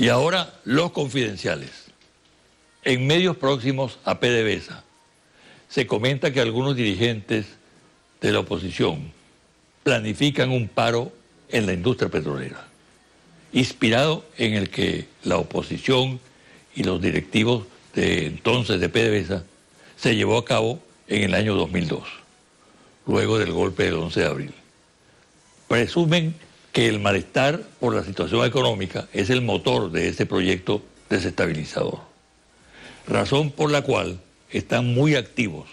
Y ahora los confidenciales. En medios próximos a PDVSA se comenta que algunos dirigentes de la oposición planifican un paro en la industria petrolera, inspirado en el que la oposición y los directivos de entonces de PDVSA se llevó a cabo en el año 2002, luego del golpe del 11 de abril. Presumen que el malestar por la situación económica es el motor de ese proyecto desestabilizador, razón por la cual están muy activos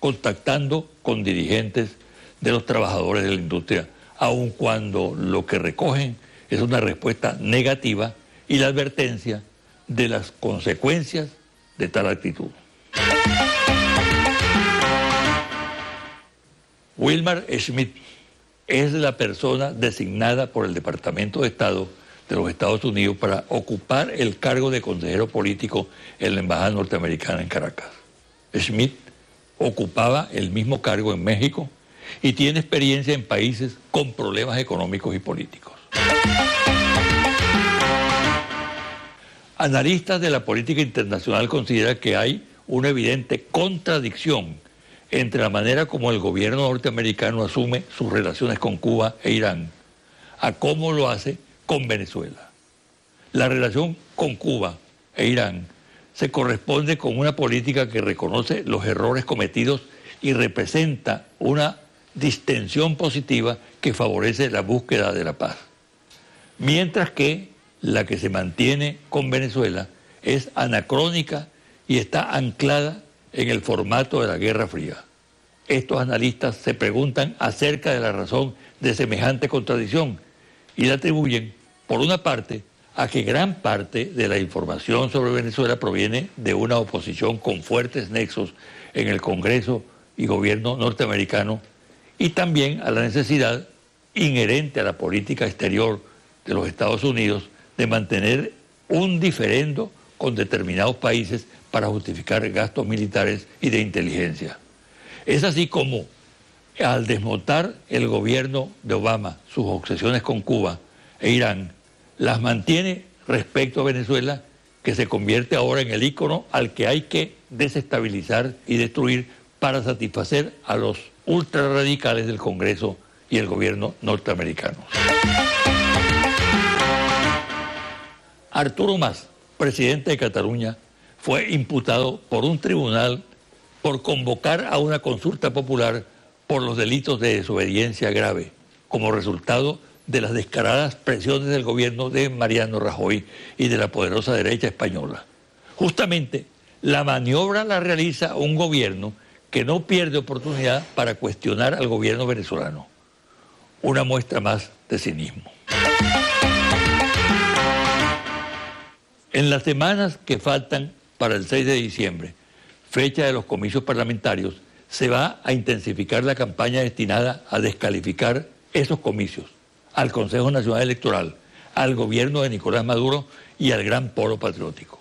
contactando con dirigentes de los trabajadores de la industria, aun cuando lo que recogen es una respuesta negativa y la advertencia de las consecuencias de tal actitud. Wilmar Schmidt es la persona designada por el Departamento de Estado de los Estados Unidos para ocupar el cargo de consejero político en la Embajada Norteamericana en Caracas. Schmidt ocupaba el mismo cargo en México y tiene experiencia en países con problemas económicos y políticos. Analistas de la política internacional consideran que hay una evidente contradicción entre la manera como el gobierno norteamericano asume sus relaciones con Cuba e Irán a cómo lo hace con Venezuela. La relación con Cuba e Irán se corresponde con una política que reconoce los errores cometidos y representa una distensión positiva que favorece la búsqueda de la paz. Mientras que la que se mantiene con Venezuela es anacrónica y está anclada en el formato de la Guerra Fría. Estos analistas se preguntan acerca de la razón de semejante contradicción y la atribuyen, por una parte, a que gran parte de la información sobre Venezuela proviene de una oposición con fuertes nexos en el Congreso y gobierno norteamericano y también a la necesidad inherente a la política exterior de los Estados Unidos de mantener un diferendo con determinados países para justificar gastos militares y de inteligencia. Es así como al desmontar el gobierno de Obama sus obsesiones con Cuba e Irán, las mantiene respecto a Venezuela, que se convierte ahora en el ícono al que hay que desestabilizar y destruir para satisfacer a los ultrarradicales del Congreso y el gobierno norteamericano. Arturo Mas, presidente de Cataluña, fue imputado por un tribunal por convocar a una consulta popular por los delitos de desobediencia grave, como resultado de las descaradas presiones del gobierno de Mariano Rajoy y de la poderosa derecha española. Justamente, la maniobra la realiza un gobierno que no pierde oportunidad para cuestionar al gobierno venezolano. Una muestra más de cinismo. En las semanas que faltan para el 6 de diciembre, fecha de los comicios parlamentarios, se va a intensificar la campaña destinada a descalificar esos comicios, al Consejo Nacional Electoral, al gobierno de Nicolás Maduro y al gran polo patriótico.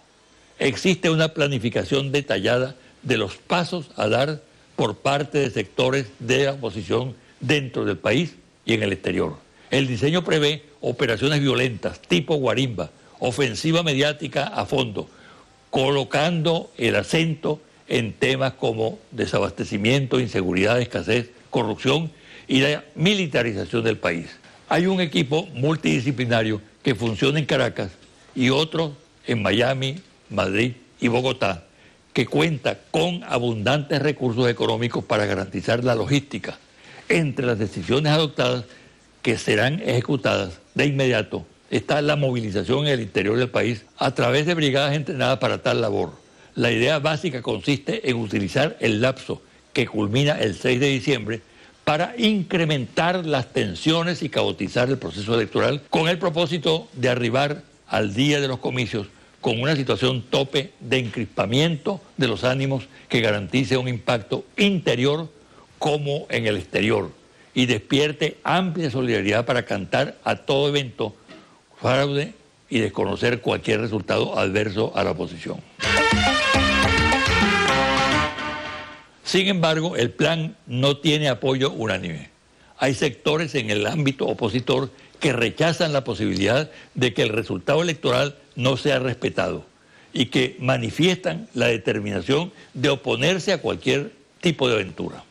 Existe una planificación detallada de los pasos a dar por parte de sectores de la oposición dentro del país y en el exterior. El diseño prevé operaciones violentas tipo guarimba, ofensiva mediática a fondo, colocando el acento en temas como desabastecimiento, inseguridad, escasez, corrupción y la militarización del país. Hay un equipo multidisciplinario que funciona en Caracas y otro en Miami, Madrid y Bogotá que cuenta con abundantes recursos económicos para garantizar la logística. Entre las decisiones adoptadas que serán ejecutadas de inmediato está la movilización en el interior del país a través de brigadas entrenadas para tal labor. La idea básica consiste en utilizar el lapso que culmina el 6 de diciembre para incrementar las tensiones y caotizar el proceso electoral con el propósito de arribar al día de los comicios con una situación tope de encrispamiento de los ánimos que garantice un impacto interior como en el exterior y despierte amplia solidaridad para cantar a todo evento fraude y desconocer cualquier resultado adverso a la oposición. Sin embargo, el plan no tiene apoyo unánime. Hay sectores en el ámbito opositor que rechazan la posibilidad de que el resultado electoral no se ha respetado y que manifiestan la determinación de oponerse a cualquier tipo de aventura.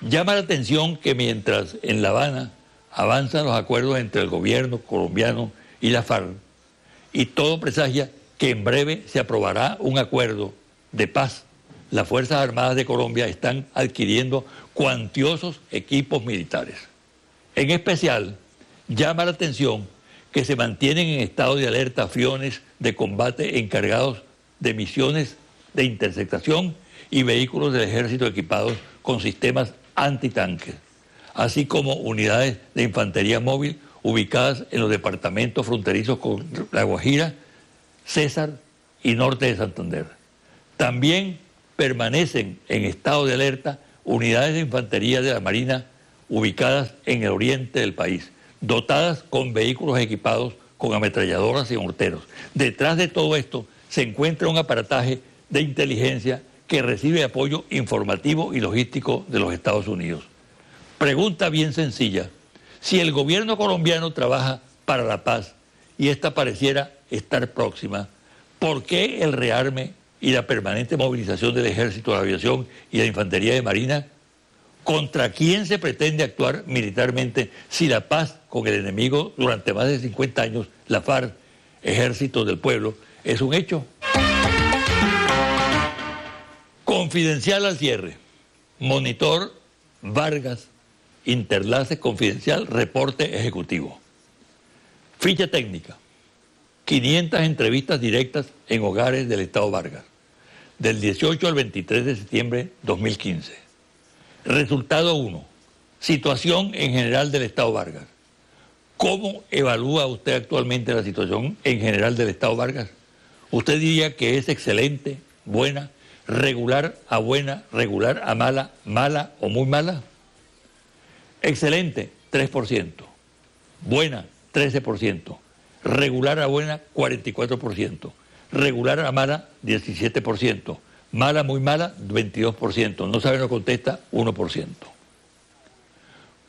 Llama la atención que mientras en La Habana avanzan los acuerdos entre el gobierno colombiano y la FARC, y todo presagia que en breve se aprobará un acuerdo de paz, las Fuerzas Armadas de Colombia están adquiriendo cuantiosos equipos militares. En especial, llama la atención que se mantienen en estado de alerta aviones de combate encargados de misiones de interceptación y vehículos del ejército equipados con sistemas antitanques, así como unidades de infantería móvil ubicadas en los departamentos fronterizos con La Guajira, César y Norte de Santander. También permanecen en estado de alerta unidades de infantería de la Marina ubicadas en el oriente del país, dotadas con vehículos equipados con ametralladoras y morteros. Detrás de todo esto se encuentra un aparataje de inteligencia que recibe apoyo informativo y logístico de los Estados Unidos. Pregunta bien sencilla. Si el gobierno colombiano trabaja para la paz y esta pareciera estar próxima, ¿por qué el rearme y la permanente movilización del ejército, la aviación y la infantería de marina? ¿Contra quién se pretende actuar militarmente si la paz con el enemigo durante más de 50 años, la FARC, ejército del pueblo, es un hecho? Confidencial al cierre. Monitor Vargas, Interlace Confidencial, Reporte Ejecutivo. Ficha técnica. 500 entrevistas directas en hogares del Estado Vargas, del 18 al 23 de septiembre 2015. Resultado 1. Situación en general del Estado Vargas. ¿Cómo evalúa usted actualmente la situación en general del Estado Vargas? ¿Usted diría que es excelente, buena, regular a buena, regular a mala, mala o muy mala? Excelente, 3%. Buena, 13%. Regular a buena, 44%. Regular a mala, 17%. Mala, muy mala, 22%. No sabe, no contesta, 1%.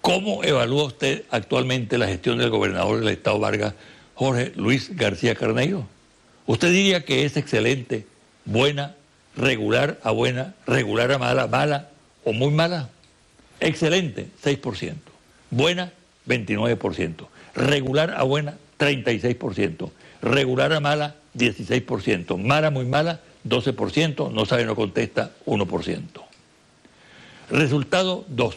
¿Cómo evalúa usted actualmente la gestión del gobernador del Estado Vargas, Jorge Luis García Carneiro? ¿Usted diría que es excelente, buena, regular a buena, regular a mala, mala o muy mala. Excelente, 6%. Buena, 29%. Regular a buena, 36%. Regular a mala, 16%. Mala, muy mala, 12%. No sabe, no contesta, 1%. Resultado 2.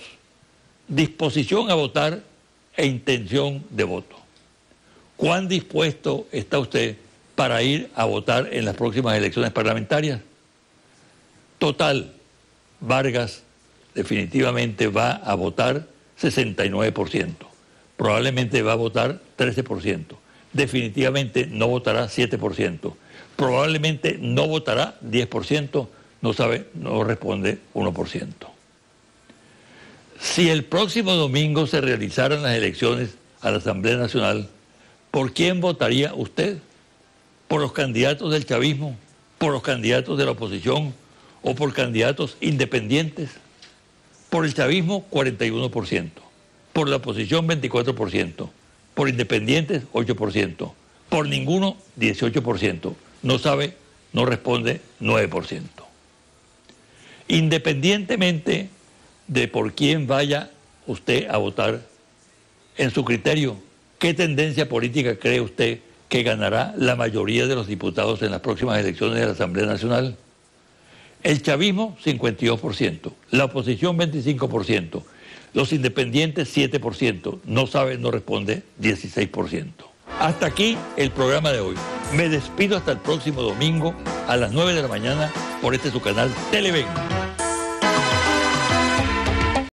Disposición a votar e intención de voto. ¿Cuán dispuesto está usted para ir a votar en las próximas elecciones parlamentarias? Total, Vargas definitivamente va a votar 69%, probablemente va a votar 13%, definitivamente no votará 7%, probablemente no votará 10%, no sabe, no responde 1%. Si el próximo domingo se realizaran las elecciones a la Asamblea Nacional, ¿por quién votaría usted? ¿Por los candidatos del chavismo? ¿Por los candidatos de la oposición? o por candidatos independientes. Por el chavismo, 41%. Por la oposición, 24%. Por independientes, 8%. Por ninguno, 18%. No sabe, no responde, 9%. Independientemente de por quién vaya usted a votar, en su criterio, ¿qué tendencia política cree usted que ganará la mayoría de los diputados en las próximas elecciones de la Asamblea Nacional? El chavismo, 52%. La oposición, 25%. Los independientes, 7%. No sabe, no responde, 16%. Hasta aquí el programa de hoy. Me despido hasta el próximo domingo a las 9 de la mañana por este su canal Televen.